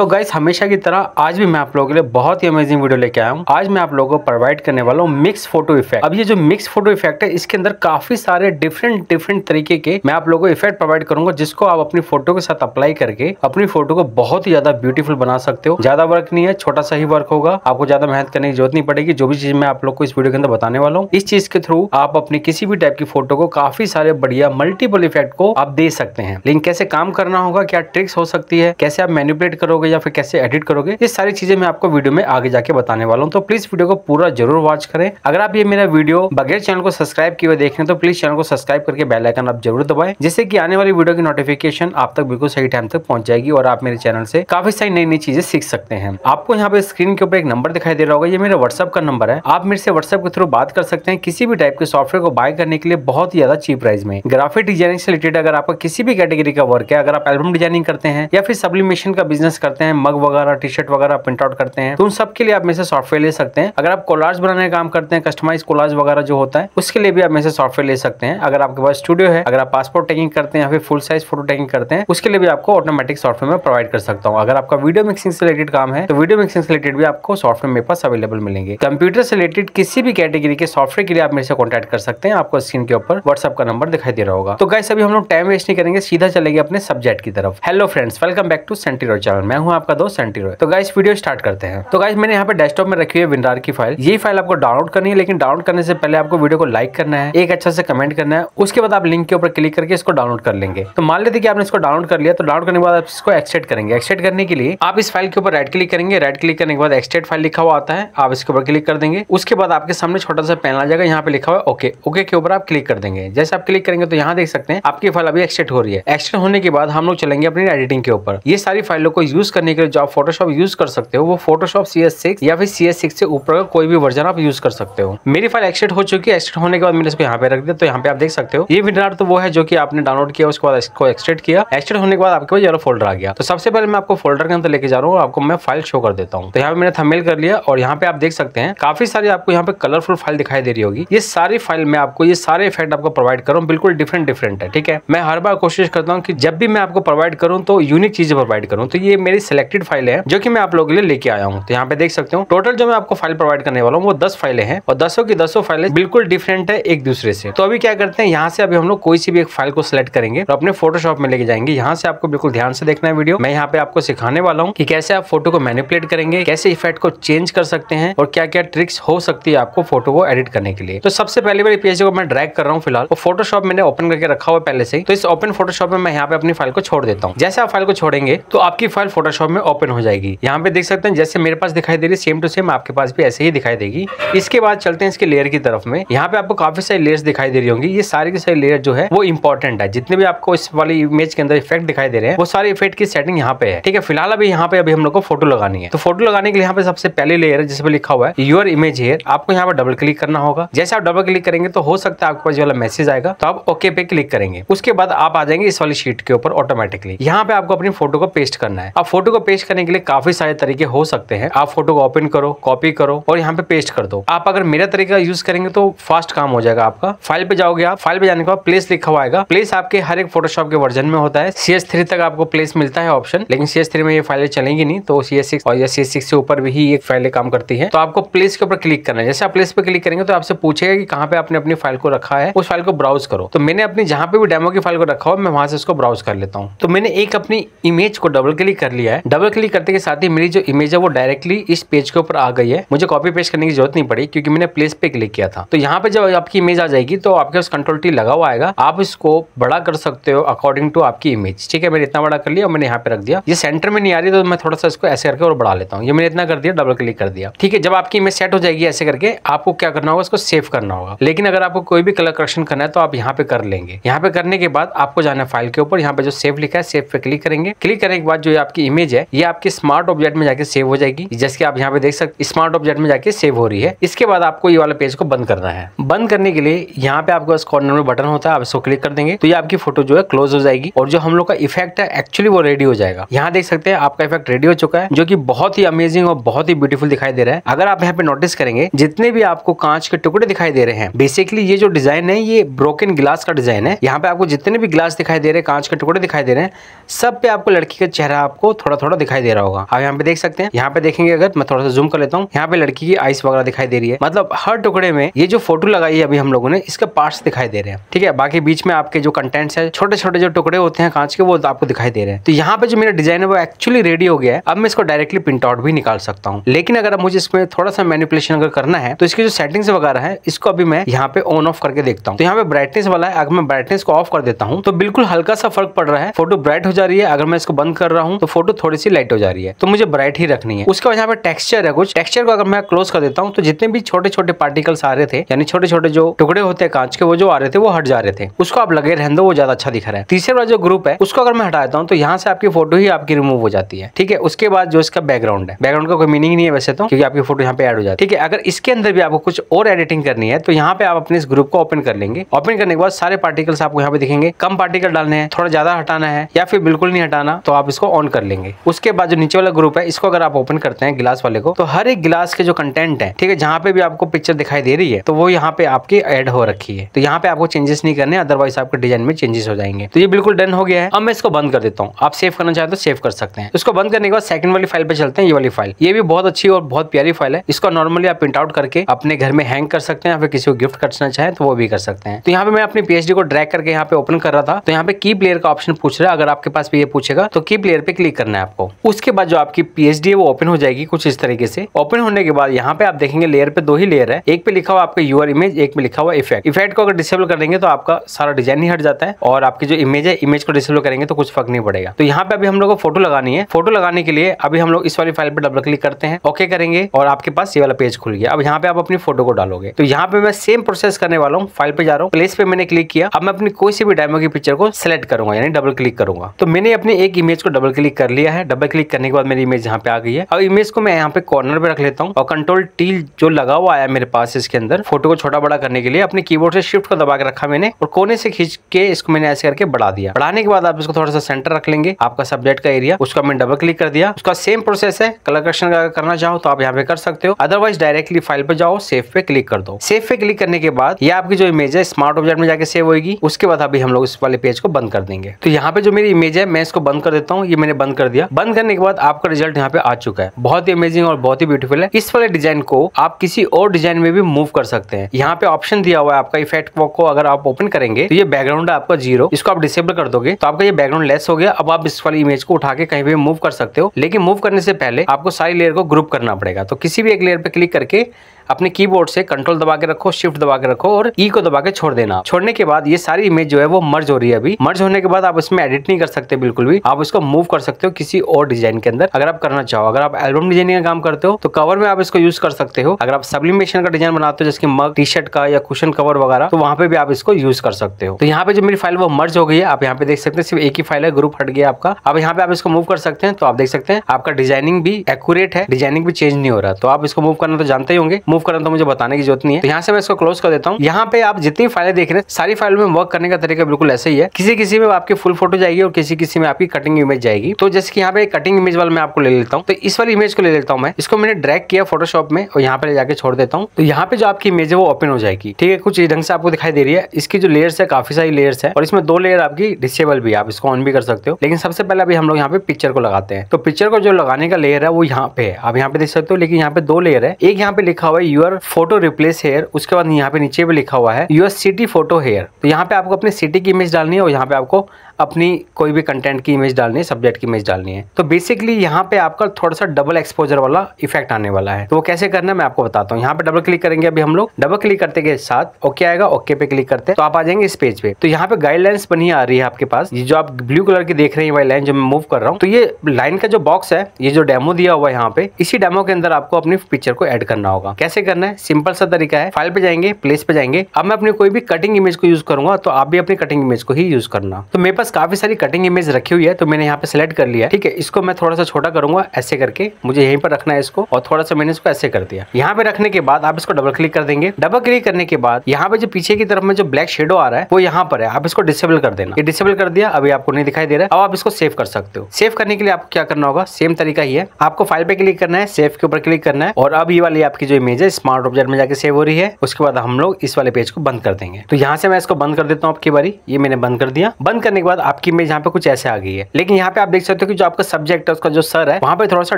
तो गाइस हमेशा की तरह आज भी मैं आप लोगों के लिए बहुत ही अमेजिंग वीडियो लेके आया हूँ। आज मैं आप लोगों को प्रोवाइड करने वाला हूँ मिक्स फ़ोटो इफ़ेक्ट अब ये जो मिक्स फ़ोटो इफ़ेक्ट है, इसके अंदर काफ़ी सारे डिफरेंट डिफरेंट तरीके के मैं आप लोगों को इफ़ेक्ट प्रोवाइड करूँगा, जिसको आप अपनी फ़ोटो के साथ अप्लाई करके अपनी फ़ोटो को बहुत ही ज़्यादा ब्यूटीफुल बना सकते हो। ज़्यादा वर्क नहीं है, छोटा सा ही वर्क होगा। आपको ज़्यादा मेहनत करने की ज़रूरत नहीं पड़ेगी। जो भी चीज़ मैं आप लोग को इस वीडियो के अंदर बताने वाला हूँ, इस चीज़ के थ्रू आप अपनी किसी भी टाइप की फ़ोटो को काफ़ी सारे बढ़िया मल्टीपल इफ़ेक्ट को आप दे सकते हैं। लेकिन कैसे काम करना होगा, क्या ट्रिक्स हो सकती है, कैसे आप मैनिपुलेट करोगे या फिर कैसे एडिट करोगे, ये सारी चीज़ें मैं आपको वीडियो में आगे जाके बताने वाला हूँ। तो प्लीज़ वीडियो को पूरा ज़रूर वॉच करें। अगर आप ये मेरा वीडियो बगैर चैनल को सब्सक्राइब किए देख रहे तो प्लीज़ चैनल को सब्सक्राइब करके बेल आइकन आप ज़रूर दबाए, जिससे की आने वाली वीडियो की नोटिफिकेशन आप तक बिल्कुल सही टाइम तक पहुँच जाएगी और आप मेरे चैनल से काफ़ी सारी नई नई चीज़ें सीख सकते हैं। आपको यहाँ पे स्क्रीन के ऊपर एक नंबर दिखाई दे रहा होगा, ये मेरा व्हाट्सअप का नंबर है। आप मेरे से व्हाट्सअप के थ्रू बात कर सकते हैं किसी भी टाइप के सॉफ्टवेयर को बाय करने के लिए बहुत ही ज़्यादा चीप प्राइस में। ग्राफिक डिज़ाइनिंग से रिलेटेड अगर आपका किसी भी कैटेगरी का वर्क है, अगर आप एल्बम डिज़ाइनिंग करते हैं या फिर सब्लिमेशन का बिज़नेस करते हैं, मग वगैरह टी शर्ट वगैरह प्रिंट आउट करते हैं। तो उन सब के लिए आप में से सॉफ्टवेयर ले सकते हैं। अगर आप कोलाज बनाने का काम करते हैं कस्टमाइज कोलाज वगैरह जो होता है, उसके लिए भी आप में से सॉफ्टवेयर ले सकते हैं। अगर आपके पास स्टूडियो है, अगर आप पासपोर्ट टेकिंग करते हैं या फिर फुल साइज़ फ़ोटो टेकिंग करते हैं, उसके लिए भी आपको ऑटोमेटिक सॉफ्टवेयर में प्रोवाइड कर सकता हूँ। अगर आपका वीडियो मिक्सिंग से रिलेटेड काम है तो वीडियो मिक्सिंग से रिलेटेड भी आपको सॉफ्टवेयर मेरे पास अवेलेबल मिलेंगे। कंप्यूटर से रिलेटेड किसी भी कैटेगरी के सॉफ्टवेयर के लिए आप मेरे से कॉन्टैक्ट कर सकते हैं। आपको स्क्रीन के ऊपर व्हाट्सअप का नंबर दिखाई दे रहा होगा। तो गाइस अभी हम लोग टाइम वेस्ट नहीं करेंगे, सीधा चलेंगे अपने सब्जेक्ट की तरफ़। Hello friends welcome back to सेंटीरो channel मैं हूँ आपका दोस्त सेंटीरो तो गाइस वीडियो स्टार्ट करते हैं। तो गाइस मैंने यहाँ पे डेस्कटॉप में रखी हुई विंडार की फ़ाइल ये फ़ाइल आपको डाउनलोड करनी है, लेकिन डाउनलोड करने से पहले आपको वीडियो को लाइक करना है, एक अच्छा से कमेंट करना है, उसके बाद आप लिंक के ऊपर क्लिक करके इसको डाउनलोड कर लेंगे। तो मान लेते कि आपने इसको डाउनलोड कर लिया तो डाउनलोड करने के बाद आप इसको एक्सटेट करेंगे। एक्सटेट करने के लिए आप इस फ़ाइल के ऊपर राइट क्लिक करेंगे। राइट क्लिक करने के बाद एक्सटेट फ़ाइल लिखा हुआ आता है, आप इसके ऊपर क्लिक कर देंगे। उसके बाद आपके सामने छोटा सा पेन आ जाएगा, यहाँ पे लिखा हुआ ओके ओके के ऊपर आप क्लिक कर देंगे। जैसे आप क्लिक करेंगे तो यहाँ देख सकते हैं, आपकी फ़ाइल अभी एक्सटेट हो रही है। एक्सटेट होने के बाद हम लोग चलेंगे अपनी एडिटिंग के ऊपर। ये सारी फाइलों को यूज़ करने के लिए जो आप फोटोशॉप यूज़ कर सकते हो, वो फोटोशॉप सी एस सिक्स या फिर सी एस सिक्स से ऊपर का कोई भी वर्जन आप यूज़ कर सकते हो। मेरी फ़ाइल एक्सटेट हो चुकी है। एक्सटेट होने के बाद मैंने इसको यहाँ पे रख दिया। तो यहाँ पे आप देख सकते हो। ये विंडर तो वो है जो कि आपने डाउनलोड किया, उसके बाद इसको एक्सटेट किया। एक्सटेट होने के बाद आपके पास येलो फोल्डर आ गया। तो सबसे पहले मैं आपको फोल्डर के अंदर लेके जा रहा हूँ आपको मैं फ़ाइल शो कर देता हूँ। तो यहाँ पे मैंने थमेल कर लिया और यहाँ पे आप देख सकते हैं, काफ़ी सारी आपको यहाँ पे कलरफुल फ़ाइल दिखाई दे रही होगी। ये सारी फ़ाइल में आपको, ये सारे इफ़ेक्ट आपको प्रोवाइड करूँ बिल्कुल डिफरेंट डिफरेंट है, ठीक है? मैं हर बार कोशिश करता हूँ कि जब भी मैं आपको प्रोवाइड करूँ तो यूनिक चीज़ें प्रोवाइड करूँ। तो ये मेरी सिलेक्टेड फ़ाइल है, जो कि मैं आप लोगों के लिए लेके आया हूँ। तो यहाँ पे देख सकते हो टोटल जो मैं आपको फ़ाइल प्रोवाइड करने वाला हूँ, वो दस फाइलें हैं, और दसों की दसों फाइलें बिल्कुल डिफरेंट है एक दूसरे से। तो अभी क्या करते हैं, यहाँ से अभी हम लोग कोई सी भी एक फ़ाइल को सिलेक्ट करेंगे, और अपने फोटोशॉप में लेके जाएँगे। यहाँ से आपको बिल्कुल ध्यान से देखना है वीडियो मैं यहाँ पे आपको सिखाने वाला हूँ कि कैसे आप फ़ोटो को मैनिपुलेट करेंगे, कैसे इफ़ेक्ट को चेंज कर सकते हैं, और क्या क्या ट्रिक्स हो सकती है आपको फ़ोटो को एडिट करने के लिए। तो सबसे पहले बार पेज को मैं ड्रैग कर रहा हूँ फ़िलहाल। फोटोशॉप मैंने ओपन करके रखा हुआ पहले से तो इस ओपन फोटोशॉप में मैं यहाँ पे अपनी फ़ाइल को छोड़ देता हूँ। जैसे आप फ़ाइल को छोड़ेंगे तो आपकी फ़ाइल फोटोशॉप में ओपन हो जाएगी। यहाँ पे देख सकते हैं, जैसे मेरे पास दिखाई दे रही सेम टू सेम आपके पास भी ऐसे ही दिखाई देगी। इसके बाद चलते हैं इसके लेयर की तरफ़ में। यहाँ पे आपको काफ़ी सारी लेयर्स दिखाई दे रही होंगी। ये सारी की सारी लेयर जो है, वो इंपॉर्टेंट है। जितने भी आपको इस वाली इमेज के अंदर इफ़ेक्ट दिखाई दे रहे हैं, वो सारे इफ़ेक्ट की सेटिंग यहाँ पे है। ठीक है, फ़िलहाल अभी यहाँ पे अभी हम लोग को फ़ोटो लगानी है। तो फ़ोटो लगाने के लिए यहाँ पे सबसे पहले लेयर है जिसपे लिखा हुआ है यूर इमेज हेयर आपको यहाँ पर डबल क्लिक करना होगा। जैसे आप डबल क्लिक करेंगे तो हो सकता है आपके पास वाला मैसेज आएगा। तो आप ओके पे क्लिक करेंगे। उसके बाद आप आ जाएँगे इस वाली शीट के ऊपर ऑटोमेटिकली यहाँ पे आपको अपनी फ़ोटो को पेस्ट करना है। अब फ़ोटो को पेस्ट करने के लिए काफ़ी सारे तरीके हो सकते हैं। आप फ़ोटो को ओपन करो, कॉपी करो और यहाँ पे पेस्ट कर दो। आप अगर मेरा तरीका यूज़ करेंगे तो फास्ट काम हो जाएगा आपका। फ़ाइल पे जाओगे आप, फ़ाइल पे जाने के बाद प्लेस लिखा हुआ आएगा। प्लेस आपके हर एक फोटोशॉप के वर्जन में होता है। सी तक आपको प्लेस मिलता है ऑप्शन लेकिन सी में ये फाइलें चलेंगी नहीं तो सी और या सिक्स से ऊपर भी ही एक फाइलें काम करती है। तो आपको प्लेस के ऊपर क्लिक करना है। जैसे आप प्लेस पे क्लिक करेंगे तो आपसे पूछेगा कि कहाँ पे आपने अपनी फ़ाइल को रखा है, उस फ़ाइल को ब्राउज करो। तो मैंने अपनी जहाँ पे भी डेमो की फ़ाइल को रखा हुआ मैं वहाँ से उसको ब्राउज कर लेता हूँ। तो मैंने एक अपनी इमेज को डबल क्लिक कर लिया है। डबल क्लिक करते के साथ ही मेरी जो इमेज है वो डायरेक्टली इस पेज के ऊपर आ गई है। मुझे कॉपी पेस्ट करने की ज़रूरत नहीं पड़ी क्योंकि मैंने प्लेस पे क्लिक किया था। तो यहाँ पे जब आपकी इमेज आ जाएगी तो आपके पास कंट्रोल टी लगा हुआ आएगा। आप इसको बड़ा कर सकते हो अकॉर्डिंग टू आपकी इमेज ठीक है, मैंने इतना बड़ा कर लिया और मैंने यहाँ पे रख दिया। ये सेंटर में नहीं आ रही तो मैं थोड़ा सा इसको ऐसे करके और बढ़ा लेता हूँ। ये मैंने इतना कर दिया डबल क्लिक कर दिया। ठीक है, जब आपकी इमेज सेट हो जाएगी ऐसे करके, आपको क्या करना होगा, इसको सेव करना होगा। लेकिन अगर आपको कोई भी कलर करेक्शन करना है तो आप यहाँ पे कर लेंगे। यहाँ पे करने के बाद आपको जाना फ़ाइल के ऊपर। यहाँ पे जो सेव लिखा है सेव पे क्लिक करेंगे। क्लिक करने के बाद जो आपकी इमेज है, ये आपके स्मार्ट ऑब्जेक्ट में जाके सेव हो जाएगी। जैसे आप यहाँ पे देख सकते स्मार्ट ऑब्जेक्ट में जाके सेव हो रही है। इसके बाद आपको ये वाला पेज को बंद करना है। बंद करने के लिए यहाँ पे आपके पास कॉर्नर में बटन होता है, आप इसको क्लिक कर देंगे तो ये आपकी फ़ोटो जो है क्लोज हो जाएगी। और जो हम लोग का इफ़ेक्ट है एक्चुअली वो रेडी हो जाएगा। यहाँ देख सकते हैं, आपका इफ़ेक्ट रेडी हो चुका है, जो की बहुत ही अमेजिंग और बहुत ही ब्यूटीफुल दिखाई दे रहा है। अगर आप यहाँ पे नोटिस करेंगे, जितने भी आपको कांच के टुकड़े दिखाई दे रहे हैं बेसिकली ये जो डिज़ाइन है, ये ब्रोकन ग्लास का डिज़ाइन है। यहाँ पे आपको जितने भी ग्लास दिखाई दे रहे हैं, कांच के टुकड़े दिखाई दे रहे हैं, सब पे आपको लड़की का चेहरा आपको थोड़ा थोड़ा थोड़ा दिखाई दे रहा होगा। आप यहाँ पे देख सकते हैं। यहाँ पे देखेंगे अगर, मैं थोड़ा सा जूम कर लेता हूँ। यहाँ पे लड़की की आइस वगैरह दिखाई दे रही है। मतलब हर टुकड़े में ये जो फ़ोटो लगाई है अभी हम लोगों ने, इसके पार्ट्स दिखाई दे रहे हैं। ठीक है? बाकी बीच में आपके जो कंटेंट्स है छोटे छोटे जो टुकड़े होते हैं कांच के, वो आपको दिखाई दे रहे हैं। तो यहाँ पे जो मेरा डिज़ाइन है, वो एक्चुअली रेडी हो गया है। अब मैं इसको डायरेक्टली प्रिंट आउट भी निकाल सकता हूँ। लेकिन अगर मुझे इसमें थोड़ा सा मैनिपुलेशन अगर करना है तो इसकी जो सेटिंग्स वगैरह है, इसको अभी मैं यहाँ पे ऑन ऑफ़ करके देखता हूँ। तो यहाँ पे ब्राइटनेस वाला है। अगर मैं ब्राइटनेस को ऑफ़ कर देता हूँ तो बिल्कुल हल्का सा फ़र्क पड़ रहा है। फ़ोटो ब्राइट हो जा रही है। अगर मैं इसको बंद कर रहा हूँ तो फ़ोटो थोड़ी सी लाइट हो जा रही है तो मुझे ब्राइट ही रखनी है। उसके बाद यहाँ पे टेक्सचर है कुछ। टेक्सचर को अगर मैं क्लोज कर देता हूँ तो जितने भी छोटे छोटे पार्टिकल्स आ रहे थे, यानी छोटे छोटे जो टुकड़े होते हैं कांच के, वो जो आ रहे थे, वो हट जा रहे थे। उसको आप लगे रहने दो, वो ज़्यादा अच्छा दिख रहा है। तीसरे वाला जो ग्रुप है, उसको अगर मैं हटा देता हूँ तो यहाँ से आपकी फ़ोटो ही आपकी रिमूव हो जाती है। ठीक है? उसके बाद जो इसका बैकग्राउंड है। बैकग्राउंड का कोई मीनिंग नहीं है वैसे तो क्योंकि आपकी फ़ोटो यहाँ पे एड हो जाती है। ठीक है? अगर इसके अंदर भी आपको कुछ और एडिटिंग करनी है तो यहाँ पे आप अपने इस ग्रुप को ओपन कर लेंगे। ओपन करने के बाद सारे पार्टिकल्स आपको यहाँ पे दिखेंगे। कम पार्टिकल डालने हैं, थोड़ा ज़्यादा हटाना है, या फिर बिल्कुल नहीं हटाना तो आप इसको ऑन कर लेंगे। उसके बाद जो नीचे वाला ग्रुप है, इसको अगर आप ओपन करते हैं गिलास वाले को तो हर एक गिलास के जो कंटेंट है, ठीक है, जहाँ पे भी आपको पिक्चर दिखाई दे रही है तो वो यहाँ पे आपकी एड हो रखी है। तो यहाँ पे आपको चेंजेस नहीं करने अदरवाइज़ आपके डिज़ाइन में चेंजेस हो जाएँगे। तो ये बिल्कुल डन हो गया है। अब मैं इसको बंद कर देता हूँ। आप सेव करना चाहते तो सेव कर सकते हैं। इसको बंद करने के बाद सेकंड वाली फ़ाइल पे चलते हैं, ये वाली फ़ाइल ये भी बहुत अच्छी और बहुत प्यारी फ़ाइल है। इसको नॉर्मली आप प्रिंट आउट करके अपने घर में हैंग कर सकते हैं, या फिर किसी को गिफ्ट करना चाहें तो वो भी कर सकते हैं। तो यहाँ पे मैं अपनी पीएचडी को ड्रैग करके यहाँ पे ओपन कर रहा था। तो यहाँ पे की प्लेयर का ऑप्शन पूछ रहा है। अगर आपके पास भी ये पूछेगा तो की प्लेयर पे क्लिक करना है आपको। उसके बाद जो आपकी पीएचडी है, वो ओपन हो जाएगी कुछ इस तरीके से। ओपन होने के बाद यहाँ पे आप देखेंगे लेयर पे दो ही लेयर है। एक पे लिखा हुआ आपका यूआर इमेज एक में लिखा हुआ इफ़ेक्ट इफ़ेक्ट को अगर डिसेबल कर देंगे तो आपका सारा डिज़ाइन ही हट जाता है और आपकी जो इमेज है इमेज को डिसेबल करेंगे तो कुछ फ़र्क नहीं पड़ेगा। तो यहाँ पे अभी हम लोग को फ़ोटो लगानी है। फ़ोटो लगाने के लिए अभी हम लोग इस वाली फ़ाइल पर डबल क्लिक करते हैं। ओके करेंगे और आपके पास ये वाला पेज खुल गया। अब यहाँ पे आप अपनी फ़ोटो को डालोगे। तो यहाँ पे मैं सेम प्रोसेस करने वाला हूँ। फ़ाइल पे जा रहा हूँ। प्लेस पे मैंने क्लिक किया। अब मैं अपनी कोई सी भी डायमो की पिक्चर को सिलेक्ट करूँगा, यानी डबल क्लिक करूँगा। तो मैंने अपनी एक इमेज को डबल क्लिक कर लिया। है। डबल क्लिक करने के बाद मेरी इमेज यहाँ पे आ गई है। अब इमेज को मैं यहाँ पे कॉर्नर पे रख लेता हूँ और कंट्रोल टी जो लगा हुआ आया मेरे पास इसके अंदर फ़ोटो को छोटा बड़ा करने के लिए अपने कीबोर्ड से शिफ्ट को दबा के रखा मैंने और कोने से खींच के इसको मैंने ऐसे करके बढ़ा दिया। बढ़ाने के बाद आप इसको थोड़ा सा सेंटर रख लेंगे। आपका सब्जेक्ट का एरिया उसका मैंने डबल क्लिक कर दिया। उसका सेम प्रोसेस है। कलर करेक्शन करना चाहो तो आप यहाँ पे कर सकते हो। अदरवाइज़ डायरेक्टली फ़ाइल पे जाओ सेव पे क्लिक कर दो। सेव पे क्लिक करने के बाद ये आपकी जो इमेज है स्मार्ट ऑब्जेक्ट में जाके सेव होगी उसके बाद अभी हम लोग इस वाले पेज को बंद कर देंगे। तो यहाँ पे जो मेरी इमेज है, मैं इसको बंद कर देता हूँ। ये मैंने बंद कर दिया। बंद करने के बाद आपका रिज़ल्ट यहाँ पे आ चुका है। बहुत ही अमेजिंग और बहुत ही ब्यूटीफुल है। इस वाले डिज़ाइन को आप किसी और डिज़ाइन में भी मूव कर सकते हैं। यहाँ पे ऑप्शन दिया हुआ है आपका इफ़ेक्ट वॉक को अगर आप ओपन करेंगे तो ये बैकग्राउंड है आपका ज़ीरो इसको आप डिसेबल कर दोगे तो आपका ये बैकग्राउंड लेस हो गया। अब आप इस वाली इमेज को उठा के कहीं भी मूव कर सकते हो। लेकिन मूव करने से पहले आपको सारी लेयर को ग्रुप करना पड़ेगा। तो किसी भी एक लेयर पे क्लिक करके अपने कीबोर्ड से कंट्रोल दबा के रखो शिफ्ट दबा के रखो और ई e को दबा के छोड़ देना। छोड़ने के बाद ये सारी इमेज जो है वो मर्ज हो रही है अभी। मर्ज होने के बाद आप इसमें एडिट नहीं कर सकते बिल्कुल भी। आप इसको मूव कर सकते हो किसी और डिज़ाइन के अंदर, अगर आप करना चाहो। अगर आप एल्बम डिज़ाइनिंग का काम करते हो तो कवर में आप इसको यूज़ कर सकते हो। अगर आप सब्लिमेशन का डिज़ाइन बनाते हो, जैसे मग टी शर्ट का या कुशन कवर वगैरह तो वहाँ पे भी आप इसको यूज़ कर सकते हो। तो यहाँ पे जो मेरी फ़ाइल वो मर्ज हो गई है। आप यहाँ पे देख सकते हैं, सिर्फ़ एक ही फ़ाइल है ग्रुप हट गया आपका। अब यहाँ पे आप इसको मूव कर सकते हैं तो आप देख सकते हैं, आपका डिज़ाइनिंग भी एक्यूरेट है डिज़ाइनिंग भी चेंज नहीं हो रहा। तो आप इसको मूव करना तो जानते ही होंगे। मूव करना तो मुझे बताने की ज़रूरत नहीं है। तो यहाँ से मैं इसको क्लोज कर देता हूँ। यहाँ पे आप जितनी फाइलें देख रहे हैं, सारी फ़ाइल में वर्क करने का तरीका बिल्कुल ऐसे ही है। किसी किसी में आपकी फुल फ़ोटो जाएगी और किसी किसी में आपकी कटिंग इमेज जाएगी। तो जैसे कि यहाँ पे कटिंग इमेज वाला मैं आपको ले लेता हूँ। तो इस वाली इमेज को ले लेता हूँ मैं। इसको मैंने ड्रैग किया फोटोशॉप में और यहाँ पे ले जाकर छोड़ देता हूँ। तो यहाँ पे जो आपकी इमेज है वो ओपन हो जाएगी। ठीक है, कुछ ढंग से आपको दिखाई दे रही है। इसकी जो लेयर्स है, काफ़ी सारी लेयर्स है और इसमें दो लेयर आपकी डिसेबल भी आप इसको ऑन भी कर सकते हो। लेकिन सबसे पहले अभी हम लोग यहाँ पे पिक्चर को लगाते हैं। तो पिक्चर को जो लगाने का लेयर है वो यहाँ पे है। आप यहाँ पे देख सकते हो, लेकिन यहाँ पे दो लेयर है। एक यहाँ पे लिखा हुआ है यूर फ़ोटो रिप्लेस हेयर उसके बाद यहाँ पे नीचे भी लिखा हुआ है यूर सिटी फ़ोटो हेयर तो यहाँ पे आपको अपनी सिटी की इमेज डालनी है और यहाँ पे आपको अपनी कोई भी कंटेंट की इमेज डालनी है सब्जेक्ट की इमेज डालनी है. तो बेसिकली यहाँ पे आपका थोड़ा सा डबल एक्सपोजर वाला इफ़ेक्ट आने वाला है. तो वो कैसे करना है मैं आपको बताता हूँ. यहाँ पे डबल क्लिक करेंगे अभी हम लोग. डबल क्लिक करते के साथ ओके आएगा ओके पे क्लिक करते हैं. तो आप आ जाएँगे इस पेज पे. तो यहाँ पे गाइडलाइंस बनी आ रही है आपके पास. ये जो आप ब्लू कलर की देख रहे हैं वाली लाइन जो मैं मूव कर रहा हूँ. तो ये लाइन का जो बॉक्स है, ये जो डेमो दिया हुआ है यहाँ पे, इसी डेमो के अंदर आपको अपनी पिक्चर को एड करना होगा. कैसे करना है सिंपल सा तरीका है। फ़ाइल पे जाएँगे प्लेस पे जाएँगे। अब मैं अपनी कोई भी कटिंग इमेज को यूज़ करूँगा तो आप भी अपनी कटिंग इमेज को ही यूज़ करना। तो मेरे पास काफ़ी सारी कटिंग इमेज रखी हुई है तो मैंने यहाँ पे सिलेक्ट कर लिया ठीक है, इसको मैं थोड़ा सा छोटा करूँगा, ऐसे करके। मुझे यहीं पर रखना है इसको, और थोड़ा सा मैंने इसको ऐसे कर दिया। यहाँ पे रखने के बाद आप इसको डबल क्लिक कर देंगे। डबल क्लिक करने के बाद, यहाँ पे जो पीछे की तरफ़ में जो ब्लैक शेडो आ रहा है, वो यहाँ पर है। आप इसको डिसेबल कर देना। ये डिसेबल कर दिया, अभी आपको नहीं दिखाई दे रहा है। अब आप इसको सेव कर सकते हो। सेव करने के लिए आपको क्या करना होगा? सेम तरीका ही है। आपको फ़ाइल पे क्लिक करना है सेव के ऊपर क्लिक करना है, और अब ये वाली आपकी जो इमेज इमेज है स्मार्ट ऑब्जेक्ट में जाके सेव हो रही है। उसके बाद हम लोग इस वाले पेज को बंद कर देंगे। तो यहाँ से मैं इसको बंद कर देता हूँ आपकी बारी। ये मैंने बंद कर दिया। बंद करने के बाद आपकी इमेज यहाँ पे कुछ ऐसे आ गई है। लेकिन यहाँ पे आप देख सकते हो कि जो आपका सब्जेक्ट है, उसका जो सर है, वहाँ पे थोड़ा सा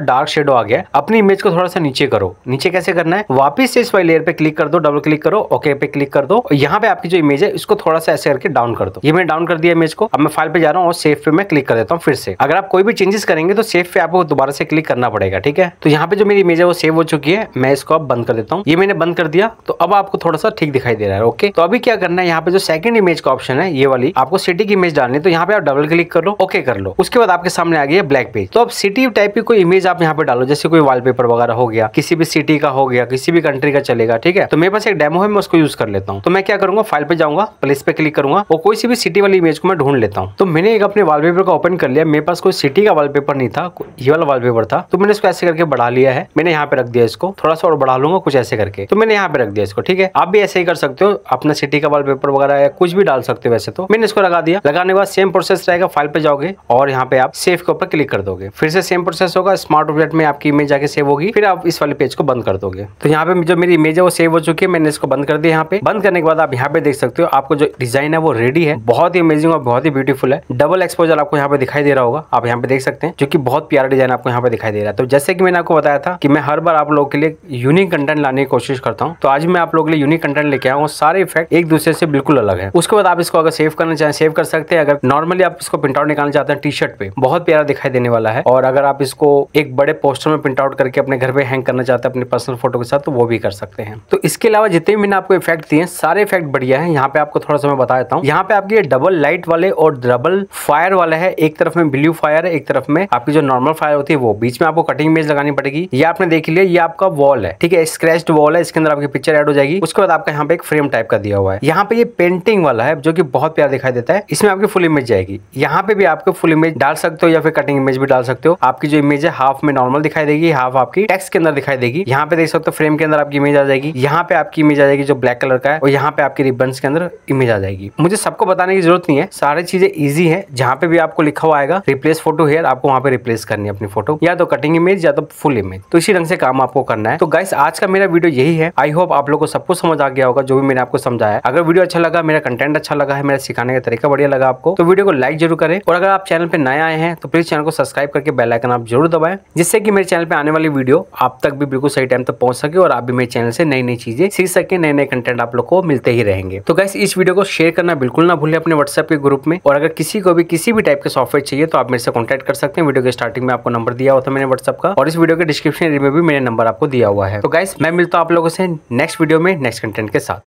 डार्क शेडो आ गया अपनी इमेज को थोड़ा सा नीचे करो। नीचे कैसे करना है? वापिस से इस वाले लेयर पे क्लिक कर दो डबल क्लिक करो ओके पे क्लिक कर दो। यहाँ पे आपकी जो इमेज है, इसको थोड़ा सा ऐसे करके डाउन कर दो। ये मैंने डाउन कर दिया इमेज को। अब मैं फ़ाइल पे जा रहा हूँ और सेव पे मैं क्लिक कर देता हूँ फिर से। अगर आप कोई भी चेंजेस करेंगे तो सेव पे आपको दोबारा से क्लिक करना पड़ेगा, ठीक है? तो यहाँ पे जो मेरी इमेज है, वो सेव हो चुकी है। मैं इसको अब बंद कर देता हूँ। ये मैंने बंद कर दिया तो अब आपको थोड़ा सा ठीक दिखाई दे रहा है ओके तो अभी क्या करना है, यहाँ पे जो सेकंड इमेज का ऑप्शन है, ये वाली, आपको सिटी की इमेज डालनी है तो यहाँ पे आप डबल क्लिक कर लो ओके कर लो। उसके बाद आपके सामने आ गया ब्लैक पेज तो अब सिटी टाइप की कोई इमेज आप यहाँ पे डालो, जैसे कोई वॉलपेपर वगैरह हो गया, किसी भी सिटी का हो गया, किसी भी कंट्री का चलेगा, ठीक है? तो मेरे पास एक डेमो है, मैं उसको यूज़ कर लेता हूँ। तो मैं क्या करूँगा फ़ाइल पे जाऊँगा प्लेस पे क्लिक करूँगा, और कोई भी सिटी वाली इमेज को मैं ढूंढ लेता हूँ। तो मैंने एक अपने वॉलपेपर का ओपन कर लिया, मेरे पास कोई सिटी का वॉलपेपर नहीं था, ये वाला वॉलपेपर था तो मैंने इसको ऐसे करके बढ़ा लिया है, मैंने यहाँ पे रख दिया इसको, थोड़ा सा और बढ़ा लूँगा कुछ ऐसे करके। तो मैंने यहाँ पे रख दिया इसको, ठीक है? आप भी ऐसे ही कर सकते हो, अपना सिटी का वॉलपेपर वगैरह या कुछ भी डाल सकते हो वैसे तो। मैंने इसको लगा दिया। लगाने के बाद सेम प्रोसेस रहेगा फ़ाइल पे जाओगे और यहाँ पे आप सेव के ऊपर क्लिक कर दोगे। फिर से सेम प्रोसेस होगा स्मार्ट ऑब्जेक्ट में आपकी इमेज जाके सेव होगी, फिर आप इस वाले पेज को बंद कर दोगे। तो यहाँ पे जो मेरी इमेज है वो सेव हो चुकी है, मैंने इसको बंद कर दिया यहाँ पे। बंद करने के बाद आप यहाँ पे देख सकते हो, आपको जो डिज़ाइन है वो रेडी है, बहुत ही अमेजिंग और बहुत ही ब्यूटीफुल है। डबल एक्सपोजर आपको यहाँ पे दिखाई दे रहा होगा, आप यहाँ पे देख सकते हैं, जो की बहुत प्यारा डिज़ाइन आपको यहाँ पे दिखाई दे रहा है। तो जैसे की मैंने आपको बताया था कि मैं हर बार आप लोगों के लिए यूनिक कंटेंट लाने की कोशिश करता हूँ। तो आज मैं आप लोगों लिए यूनिक कंटेंट लेके आऊँ सारे इफ़ेक्ट एक दूसरे से बिल्कुल अलग है। उसके बाद आप इसको अगर सेव करना चाहें सेव कर सकते हैं। अगर नॉर्मली आप इसको प्रिंट आउट निकालना चाहते हैं टी शर्ट पे, बहुत प्यारा दिखाई देने वाला है। और अगर आप इसको एक बड़े पोस्टर में प्रिंट आउट करके अपने घर पे हैंग करना चाहते हैं, अपने पर्सनल फ़ोटो के साथ तो वो भी कर सकते हैं। तो इसके अलावा जितने भी मैंने आपको इफ़ेक्ट दिए सारे इफ़ेक्ट बढ़िया है। यहाँ पे आपको थोड़ा सा मैं बता देता हूँ। यहाँ पे आपकी डबल लाइट वाले और डबल फायर वाले है। एक तरफ़ में ब्लू फायर है, एक तरफ़ में आपकी जो नॉर्मल फायर होती है वो। बीच में आपको कटिंग इमेज लगानी पड़ेगी। ये आपने देख लिया, ये आपका वॉल है। ठीक है स्क्रेच्ड वॉल है, इसके अंदर आपकी पिक्चर एड हो जाएगी। उसके बाद आपका यहाँ पे एक फ्रेम टाइप का दिया हुआ है। यहाँ पे ये पेंटिंग वाला है, जो की बहुत प्यार दिखाई देता है। इसमें आपकी फुल इमेज जाएगी। यहाँ पे भी आपको फुल इमेज डाल सकते हो या फिर कटिंग इमेज भी डाल सकते हो। आपकी जो इमेज है हाफ़ में नॉर्मल दिखाई देगी हाफ़ आपकी टेक्स्ट के अंदर दिखाई देगी। यहाँ पे देख सकते हो फ्रेम के अंदर आपकी इमेज आ जाएगी। यहाँ पे आपकी इमेज आ जाएगी जो ब्लैक कलर का है, और यहाँ पे आपकी रिबन के अंदर इमेज आ जाएगी। मुझे सबको बताने की ज़रूरत नहीं है। सारी चीज़ें ईजी है। जहाँ पे भी आपको लिखा हुआ आएगा रिप्लेस फ़ोटो हेयर आपको वहाँ पे रिप्लेस करनी है अपनी फ़ोटो या तो कटिंग इमेज या तो फुल इमेज तो इसी ढंग से काम आपको करना है। तो गाइस आज का मेरा वीडियो यही है। आई होप आप लोग को सब कुछ समझ आ गया होगा, जो भी मैंने आपको समझाया। अगर वीडियो अच्छा लगा, मेरा कंटेंट अच्छा लगा है, मेरा सिखाने का तरीका बढ़िया लगा आपको तो वीडियो को लाइक ज़रूर करें। और अगर आप चैनल पर नए आए हैं तो प्लीज़ चैनल को सब्सक्राइब करके बेल आइकन आप ज़रूर दबाएँ, जिससे कि मेरे चैनल पर आने वाली वीडियो आप तक भी बिल्कुल सही टाइम तक पहुँच सके और आप भी मेरे चैनल से नई नई चीज़ें सीख सके नए नए कंटेंट आप लोग को मिलते ही रहेंगे। तो गैस इस वीडियो को शेयर करना बिल्कुल ना भूलें अपने व्हाट्सएप के ग्रुप में। और अगर किसी को भी, किसी भी टाइप के सॉफ्टवेयर चाहिए तो आप मेरे से कॉन्टैक्ट कर सकते हैं। वीडियो के स्टार्टिंग में आपको नंबर दिया हुआ था मैंने व्हाट्सएप का, और इस वीडियो के डिस्क्रिप्शन में भी मेरे नंबर आपको दिया हुआ है। तो गैस मैं मिलता हूँ आप लोगों से नेक्स्ट वीडियो में नेक्स्ट कंटेंट के साथ।